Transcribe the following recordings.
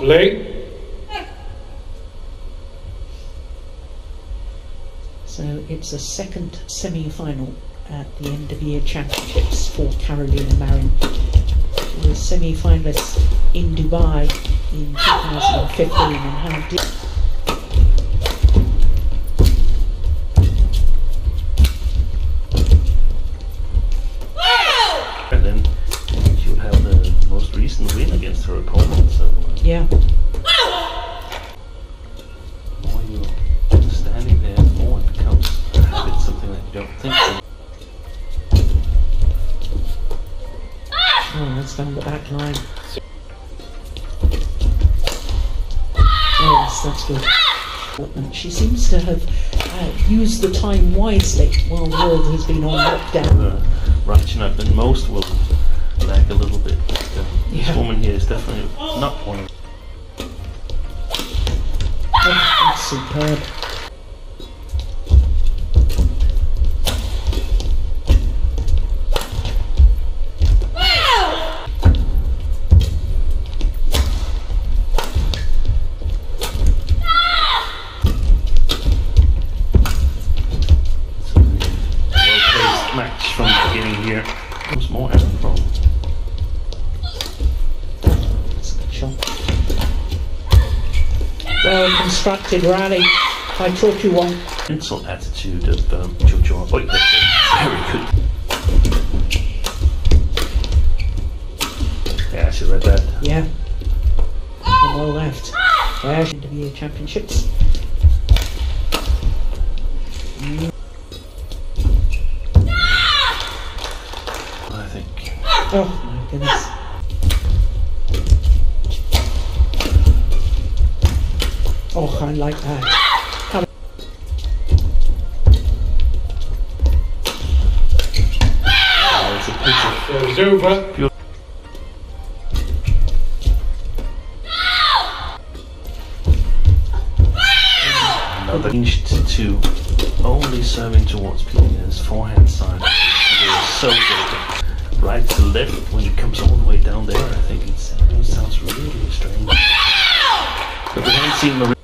Late. So it's a second semi-final at the end of year championships for Carolina Marin. She was semi-finalist in Dubai in 2015 and how did win against her opponent. So uh, yeah the more you're standing there, the more it becomes a habit, something that you don't think. of. oh that's down the back line. Oh, yes, that's good. She seems to have uh, used the time wisely while the world has been on lockdown. Uh, up, and most will lag a little bit. But, uh. This woman here is definitely not one Oh, that's superb. Well constructed rally. I taught you one. pencil attitude of um. Oh, a very good. Yeah, she read that. Yeah. And well left. Yeah, end of year championships. I think. Oh my goodness. Oh, I like that. Come over. Another changed to only serving towards Pina's forehand side. So good. Right to left when it comes all the way down there. I think it sounds really strange. But we haven't seen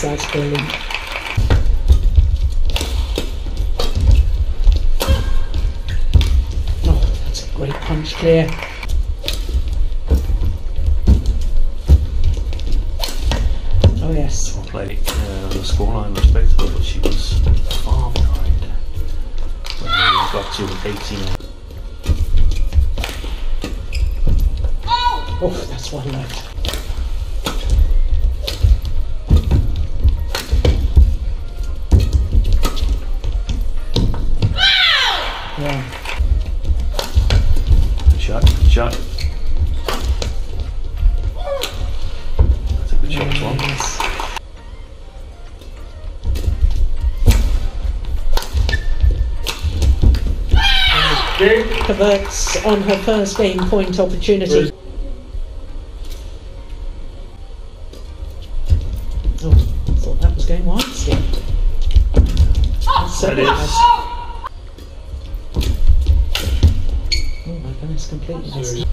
goodness, that's brilliant. Oh, that's a great punch clear. Oh yes. play. Uh, the scoreline respectable, but she was far behind when we got to 18. Oh, that's one left. Converts on her first game point opportunity. Oh, I thought that was going wide still. So That is. Oh my goodness, completely missed.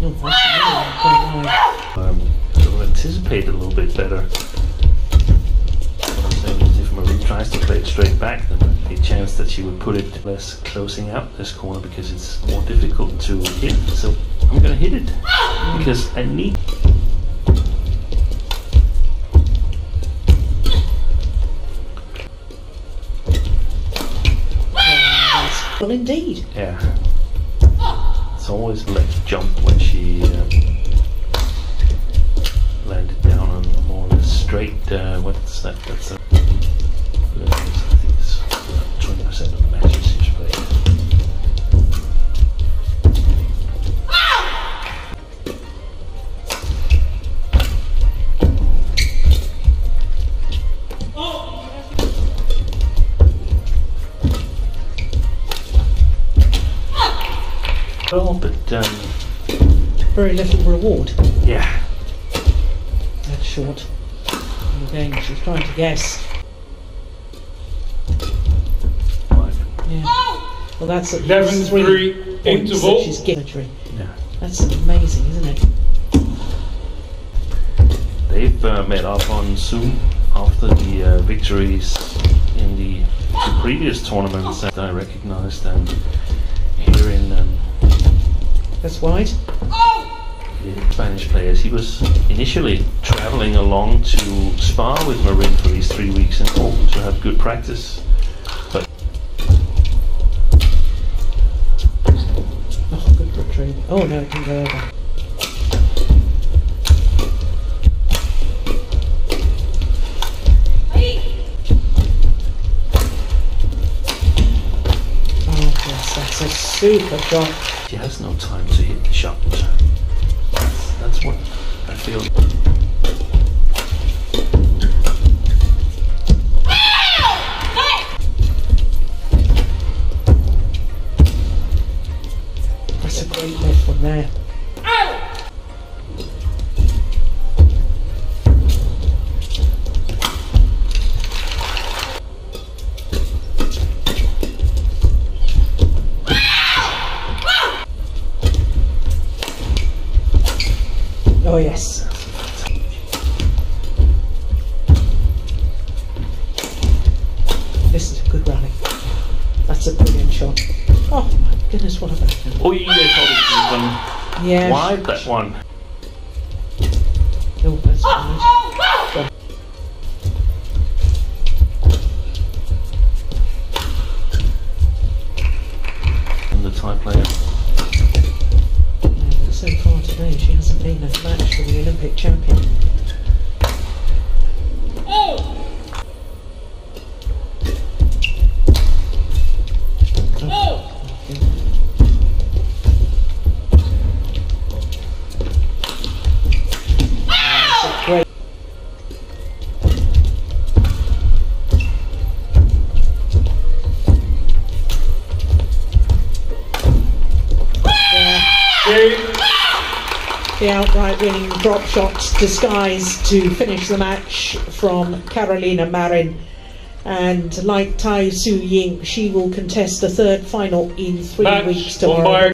Oh, that's another one going wide. Um, a little bit better. Tries to play it straight back, then a chance that she would put it less closing out this corner because it's more difficult to hit. So I'm going to hit it because I need Well, indeed. Yeah. It's always left jump when she um, landed down on a more straight. Uh, what's that? That's a. Well, but um, very little reward. yeah. That's short. And again, she's trying to guess. Yeah. Well, that's at least 11 three 3 points that interval. she's given. Yeah. That's amazing, isn't it? They've uh, met up on Zoom after the uh, victories in the two previous tournaments that I recognized and um, That's wide. Oh! the Spanish players. He was initially traveling along to spar with Marin for these three weeks in Poland to have good practice. But Oh, good retrieve. Oh no, it can go over. That's a super shot. he has no time to hit the shot. That's, what I feel. That's a great from there. Oh yes. This is a good rally. That's a brilliant shot. Oh my goodness, what a backhand. Oh, yeah, I thought it was Yeah. wide that one. Oh, that's oh, wide. Oh, oh! And the Thai player. Match for the Olympic champion. Game. The outright winning drop shot disguised to finish the match from Carolina Marin. And like Tai Tzu Ying, she will contest the third final in three Match weeks tomorrow.